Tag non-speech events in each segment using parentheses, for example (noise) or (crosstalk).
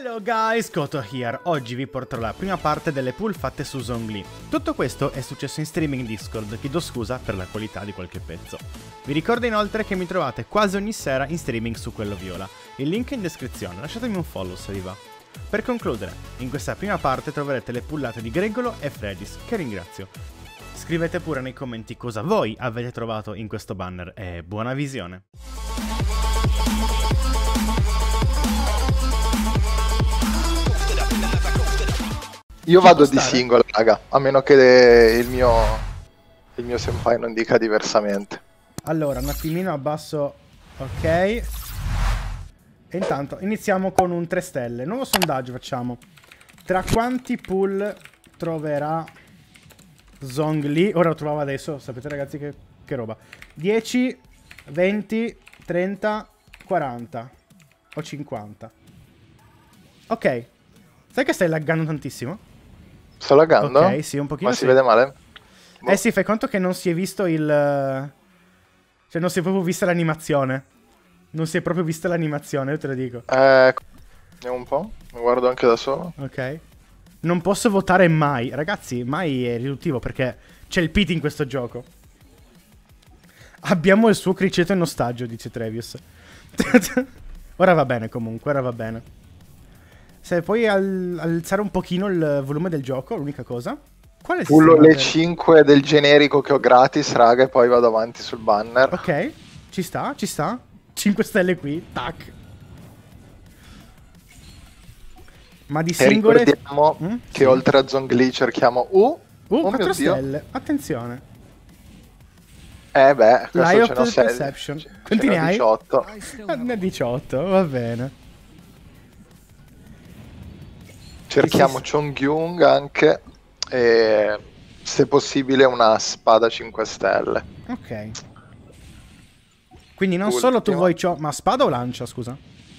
Hello guys, Koto here. Oggi vi porterò la prima parte delle pool fatte su Zongli. Tutto questo è successo in streaming Discord, chiedo scusa per la qualità di qualche pezzo. Vi ricordo inoltre che mi trovate quasi ogni sera in streaming su quello viola. Il link è in descrizione, lasciatemi un follow se vi va. Per concludere, in questa prima parte troverete le pullate di Gregolo e Fredis, che ringrazio. Scrivete pure nei commenti cosa voi avete trovato in questo banner e buona visione. Io vado di single, raga, a meno che il mio, il mio senpai non dica diversamente. Allora, un attimino abbasso. Ok. E intanto iniziamo con un 3 stelle. Nuovo sondaggio facciamo. Tra quanti pool troverà Zongli? Ora lo trovavo adesso, sapete ragazzi che, che roba. 10, 20, 30, 40 o 50. Ok. Sai che stai laggando tantissimo? Sto laggando? Ok, sì, un pochino Ma si sì. vede male? Boh. Eh sì, fai conto che non si è visto il... Cioè non si è proprio vista l'animazione. Non si è proprio vista l'animazione, io te lo dico. Eh, vediamo un po', mi guardo anche da solo. Ok. Non posso votare mai. Ragazzi, mai è riduttivo perché c'è il pit in questo gioco. Abbiamo il suo criceto in ostaggio, dice Trevius. (laughs) ora va bene comunque, ora va bene. Se puoi al- alzare un pochino il volume del gioco, l'unica cosa. Qual è Pullo le per- 5 del generico che ho gratis, raga, e poi vado avanti sul banner. Ok, ci sta, ci sta. 5 stelle qui, tac. Ma di E singole... ricordiamo Mm? che oltre a Zongli cerchiamo U. Uh, oh 4 mio Dio. stelle, attenzione. Eh beh, questo Lie of the 6. perception. Quanti ne hai? 18. Ah, Ne 18, va bene. Cerchiamo Chongyung anche. E se possibile una spada 5 stelle. Ok. Quindi non solo tu Ultimo. vuoi ciò... Ma spada o lancia, scusa?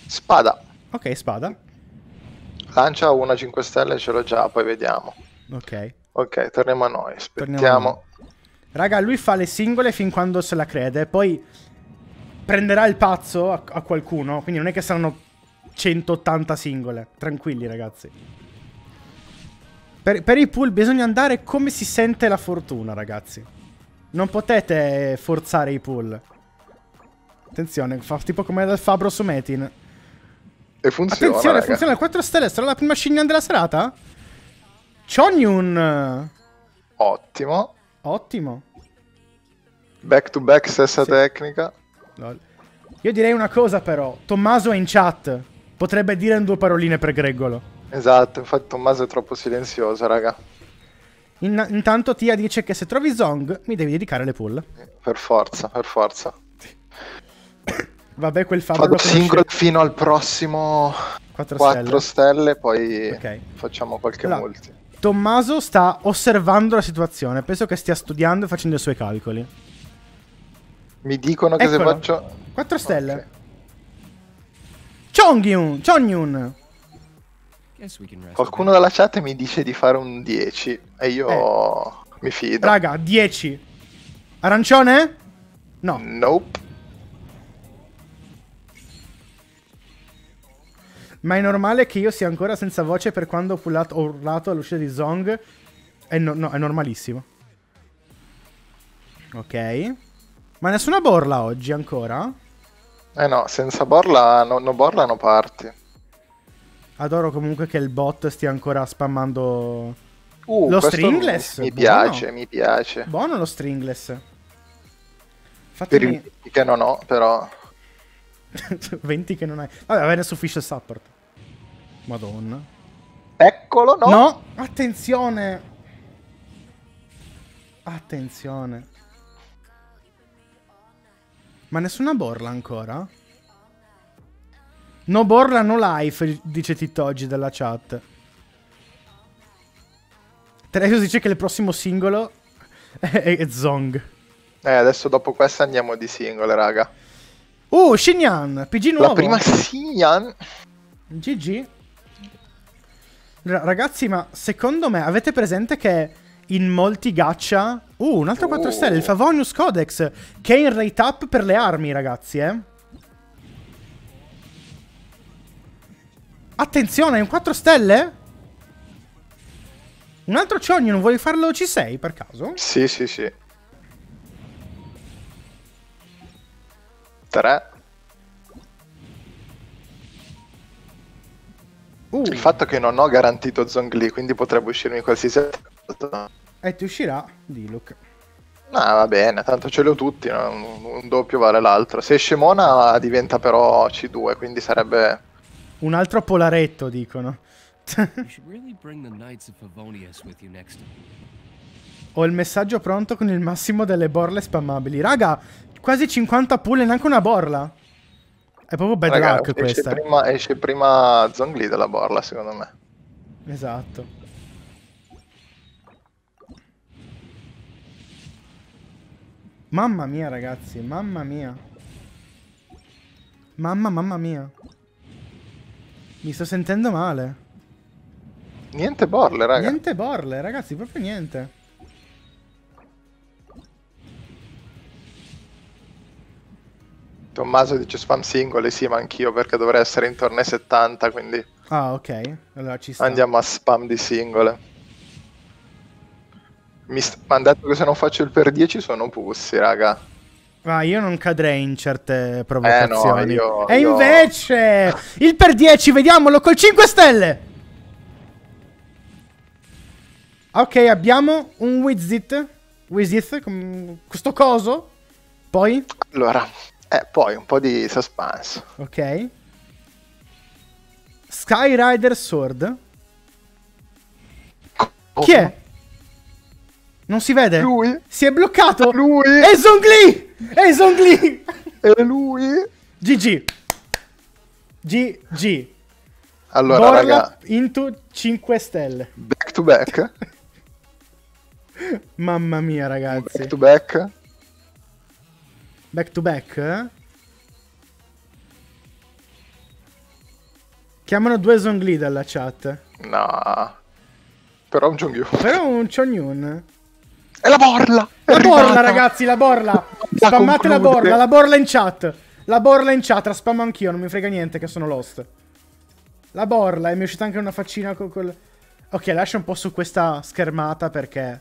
Spada. Ok, spada. Lancia una 5 stelle, ce l'ho già, poi vediamo. Ok. Ok, torniamo a noi. Torniamo a Aspettiamo. Raga, lui fa le singole fin quando se la crede, poi prenderà il pazzo a, a qualcuno, quindi non è che saranno 180 singole. Tranquilli, ragazzi. Per, per i pool bisogna andare come si sente la fortuna, ragazzi. Non potete forzare i pool. Attenzione, fa tipo come dal Fabro su Metin. E funziona. Attenzione, raga. funziona. 4 stelle, sarà la prima Shinyan della serata? Chonyun! Ottimo. Ottimo. Back to back, stessa Sì. tecnica. Lol. Io direi una cosa però, Tommaso è in chat, potrebbe dire in due paroline per Greggolo. Esatto, infatti Tommaso è troppo silenzioso, raga. In- intanto Tia dice che se trovi Zong mi devi dedicare le pull. Per forza, per forza. Vabbè, quel Fabro Vado lo conosce. single fino al prossimo 4 4 stelle. stelle, poi Ok. facciamo qualche Allora, multi. Tommaso sta osservando la situazione, penso che stia studiando e facendo i suoi calcoli. Mi dicono che se Eccolo. faccio... 4 stelle. Ok. Chongyun, Chonyun. Qualcuno dalla chat mi dice di fare un 10 e io mi fido. Eh. Raga, 10. Arancione? No. Nope. Ma è normale che io sia ancora senza voce per quando ho, pullato, ho urlato all'uscita di Zong? È, no- no, è normalissimo. Ok. Ma nessuna borla oggi ancora? Eh no, senza borla, no, no borla no parti. Adoro comunque che il bot stia ancora spammando... Uh, Lo stringless? Mi, mi Buono. piace, mi piace. Buono lo stringless. Per Fatemi... i che non ho, però... (laughs) 20 che non hai... Vabbè, va bene su Fish Support. Madonna. Eccolo, no? No! Attenzione! Attenzione. Ma nessuna borla ancora? No borla, no life, dice Titoggi dalla chat. Trevius dice che il prossimo singolo (laughs) è, è Zong. Eh, adesso dopo questa andiamo di singole, raga. Uh, Shinyan, PG nuovo. La prima Sian. GG. Ra- Ragazzi, ma secondo me avete presente che in molti gacha... Uh, un altro 4 Oh. stelle, il Favonius Codex, che è in rate up per le armi, ragazzi, eh. Attenzione, un 4 stelle? Un altro Chogno, non vuoi farlo C6 per caso? Sì, sì, sì. 3. Uh, Il fatto che non ho garantito Zongli, quindi potrebbe uscirmi qualsiasi. E ti uscirà Diluc. Ah, va bene, tanto ce li ho tutti, no? un, un doppio vale l'altro. Se esce Mona diventa però C2, quindi sarebbe... Un altro polaretto, dicono. Ho il messaggio pronto con il massimo delle borle spammabili. Raga, quasi 50 pull e neanche una borla. È proprio bad Raga, luck esce, questa. prima, esce prima Zongli dalla borla, secondo me. Esatto. Mamma mia, ragazzi, mamma mia. Mamma, mamma mia. Mi sto sentendo male. Niente borle, raga. Niente borle, ragazzi, proprio niente. Tommaso dice spam singole, sì, ma anch'io perché dovrei essere intorno ai 70, quindi Ah, ok. Allora ci sta. andiamo a spam di singole. Mi hanno detto che se non faccio il per 10 sono pussi, raga. Ah, io non cadrei in certe provocazioni. Eh, io- e io- invece, il per 10, vediamolo col 5 stelle. Ok, abbiamo un Wizit. Wizit, questo coso. Poi, Allora, eh, poi un po' di suspense. ok. Skyrider Sword. Chi è? Non si vede? Lui? Si è bloccato. Lui? È Zongli! È Zongli! E lui? GG. GG. Allora, Borla raga, into 5 stelle. back to back. (laughs) Mamma mia, ragazzi. Back to back. Back to back. eh? Chiamano due Zongli dalla chat. No. Però un Jongyu. Però un Chonyun. È la borla! È La borla, arrivata! ragazzi, la borla. La Spammate la conclude. borla, la borla in chat. La borla in chat, la spammo anch'io, non mi frega niente che sono lost. La borla, e mi è uscita anche una faccina con quel... Ok, lascia un po' su questa schermata perché...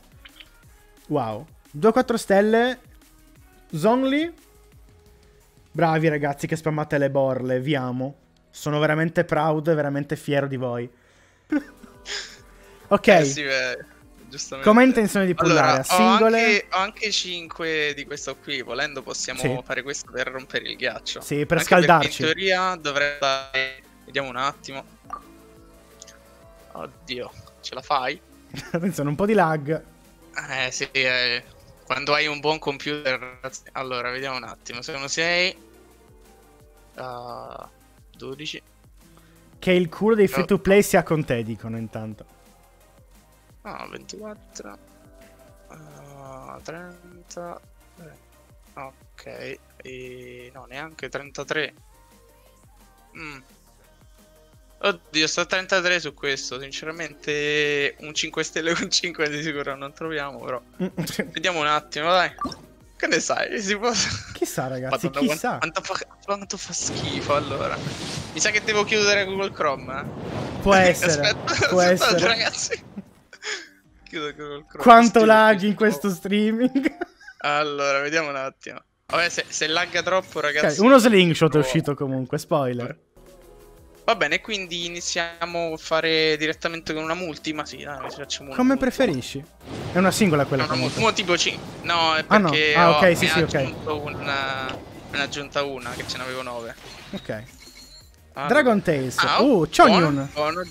Wow. 2-4 stelle. Zongli. Bravi ragazzi che spammate le borle, vi amo. Sono veramente proud e veramente fiero di voi. (laughs) ok, Eh sì, beh, giustamente. come hai intenzione di pullare? Allora, singole? Ho anche, ho anche 5 di questo qui. Volendo possiamo Sì. fare questo per rompere il ghiaccio. Sì, per Anche scaldarci. in teoria dovrebbe. Vediamo un attimo. Oddio, ce la fai? (laughs) Attenzione, un po' di lag. Eh sì, eh, quando hai un buon computer... Allora, vediamo un attimo. Sono 6... 12... Che il culo dei free to play sia con te, dicono intanto. No, 24. ah, 30. eh, Ok. E... No, neanche 33. Mm. Oddio, sto a 33 su questo. Sinceramente, un 5 stelle con 5 di sicuro non troviamo. Però vediamo un attimo, dai. Che ne sai? Si può. chissà, ragazzi, Madonna, quanto- chissà. Quanto fa, quanto fa schifo allora. Mi sa che devo chiudere Google Chrome. Eh? Può essere. (laughs) Aspetta, può aspettate, essere. ragazzi. Chiudo Google Chrome. Quanto Schifo, lag in questo streaming. (laughs) Allora, vediamo un attimo. Vabbè, se, se lagga troppo, ragazzi. uno slingshot è no. uscito comunque, spoiler. Va bene, quindi iniziamo a fare direttamente con una multi. Ma sì, dai, facciamo una Come multi. preferisci? È una singola quella No, no, comunque. mo tipo 5. No, è Ah, no. perché Ah, ho, ok, sì, sì, ha ok. aggiunto una. Ne aggiunta una, che ce n'avevo 9. Ok. Dragon Tales. Ah, uh, Chonyun. buono, buono.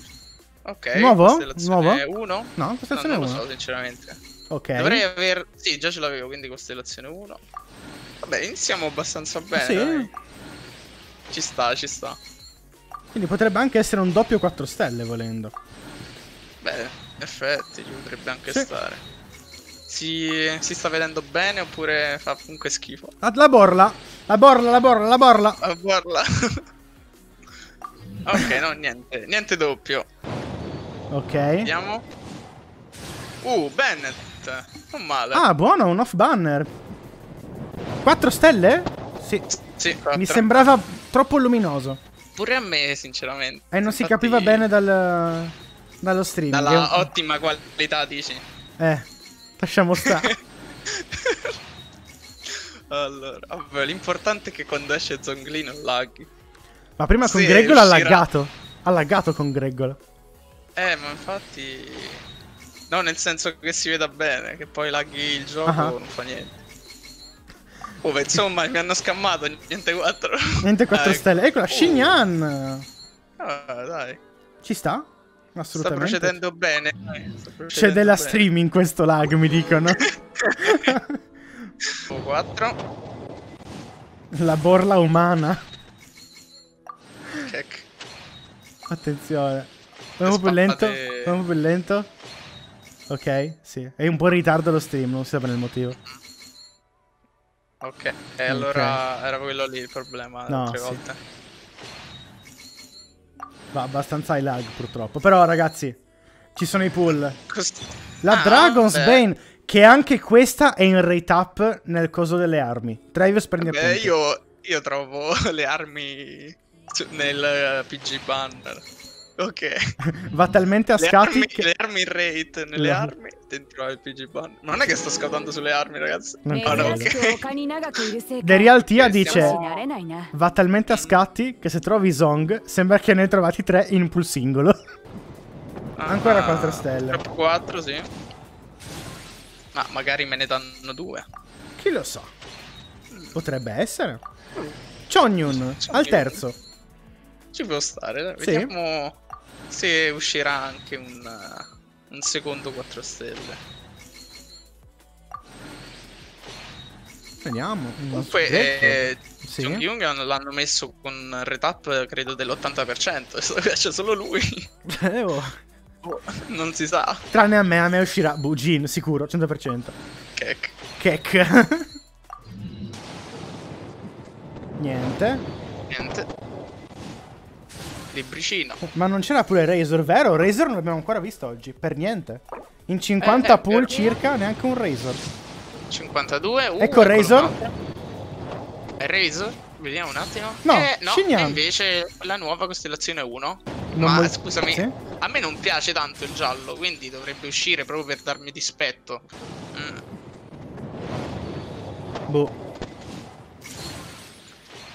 Ok. Nuovo? Nuovo? 1? No, costellazione no, non lo 1. so, sinceramente. Ok. Dovrei aver. Sì, già ce l'avevo, quindi costellazione 1. Vabbè, iniziamo abbastanza bene. Sì. dai. Ci sta, ci sta. Quindi potrebbe anche essere un doppio 4 stelle volendo. Beh, in effetti ci potrebbe anche Sì. stare. Si, si sta vedendo bene oppure fa comunque schifo? Ah, La borla. La borla, la borla, la borla. Ah, guarda. (laughs) ok, no, niente. Niente doppio. Ok. Vediamo. Uh, Bennett. Non male. Ah, buono, un off banner. 4 stelle? Sì. sì, Mi sembrava troppo luminoso. pure a me, sinceramente. E non si Infatti, capiva bene dal, dallo stream. Dalla Io- ottima qualità, dici. Eh, lasciamo stare. (laughs) allora, vabbè, l'importante è che quando esce Zongli non laghi. Ma prima con Sì, Gregola ha laggato. Ha laggato con Gregola. Eh, ma infatti... No, nel senso che si veda bene, che poi laghi il gioco, Ah. non fa niente. Oh, beh, insomma, mi hanno scammato, niente 4. Niente 4 Ah, stelle. Eccola, oh. Shinyan. Ah, dai. Ci sta? Sta Assolutamente. procedendo bene. sta C'è della bene. streaming questo lag, mi dicono. (laughs) 4. La borla umana. Check. Attenzione. Po' più lento. Po' più lento. Ok, sì. È un po' in ritardo lo stream, non si sa bene il motivo. Ok, e allora era quello lì il problema le No, altre sì. volte. Va abbastanza high lag purtroppo. Però ragazzi, ci sono i pull. Cos- La Ah, Dragon's beh. Bane, che anche questa è in rate up nel coso delle armi. Travis prendi Beh, appunti. io, io trovo (laughs) le armi nel eh, PG banner. Ok. (laughs) Va talmente a le scatti armi, che... Le armi rate, nelle le... armi, dentro RPG Ban. Ma non è che sto scattando sulle armi, ragazzi. Non oh, no, okay. The Real Tia eh, dice... Va talmente a scatti che se trovi Zong, sembra che ne hai trovati tre in pool singolo. Ah, Ancora 4 stelle. 4, sì. Ma magari me ne danno due. Chi lo so. Mm. Potrebbe essere. Chonyun, al terzo. Ci può stare, dai. Sì. Vediamo se uscirà anche un, uh, un secondo 4 stelle. Vediamo. Comunque, eh, Sì. Jung l'hanno messo con un retap credo dell'80%. (laughs) C'è solo lui. (laughs) Eh, oh. non si sa. Tranne a me, a me uscirà Bujin, sicuro, 100%. Che Kek. (laughs) Niente. niente. Libricino. Ma non c'era pure Razor, vero? Razor non l'abbiamo ancora visto oggi, per niente. In 50 Eh, eh, pool per- circa, neanche un Razor. 52. Uh, Ecco Razor. Razor? Vediamo un attimo. No, eh, no, è invece la nuova costellazione 1. Non Ma scusami, Sì? a me non piace tanto il giallo, quindi dovrebbe uscire proprio per darmi dispetto. Mm. Boh.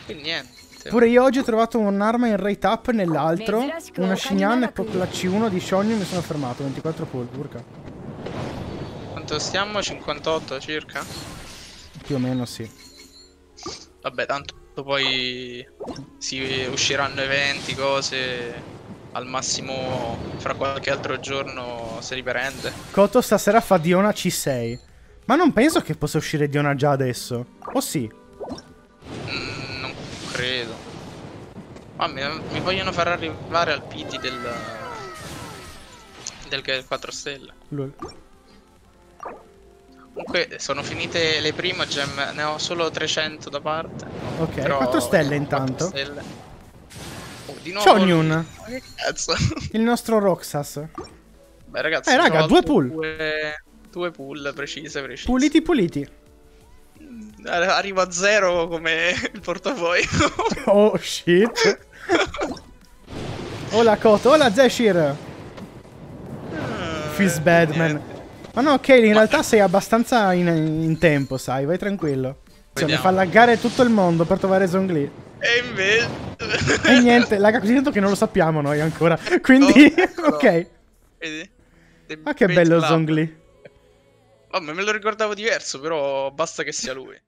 Quindi niente. Pure io oggi ho trovato un'arma in rate up nell'altro. Una Shinyan e poi la C1 di Shonyu mi sono fermato. 24 pull, urca. Quanto stiamo? 58 circa? Più o meno sì. Vabbè, tanto poi si usciranno eventi, cose. Al massimo fra qualche altro giorno si riprende. Koto stasera fa Diona C6. Ma non penso che possa uscire Diona già adesso. O sì? Ma mi, mi vogliono far arrivare al PT del. del 4 stelle. Lol. Comunque sono finite le prime gem, ne ho solo 300 da parte. Ok, Però- 4 stelle 4 intanto. stelle. Oh, di nuovo. Chonyun. Ma che cazzo? Il nostro Roxas. Beh, ragazzi, Eh, raga, due pull. Due, due pull precise, precise. Puliti puliti. Arri- Arrivo a zero come il portafoglio. (laughs) Oh shit. (laughs) Hola Koto, hola Zeshir. Feels bad man. Ma no, Kale, in realtà sei abbastanza in, in tempo, sai, vai tranquillo. Cioè, mi fa laggare tutto il mondo per trovare Zongli. E invece... E niente, lagga così tanto che non lo sappiamo noi ancora. (laughs) Quindi, Oh, eccolo. ok. Vedi? Ma che bello. Zongli. Vabbè, me lo ricordavo diverso, però basta che sia lui.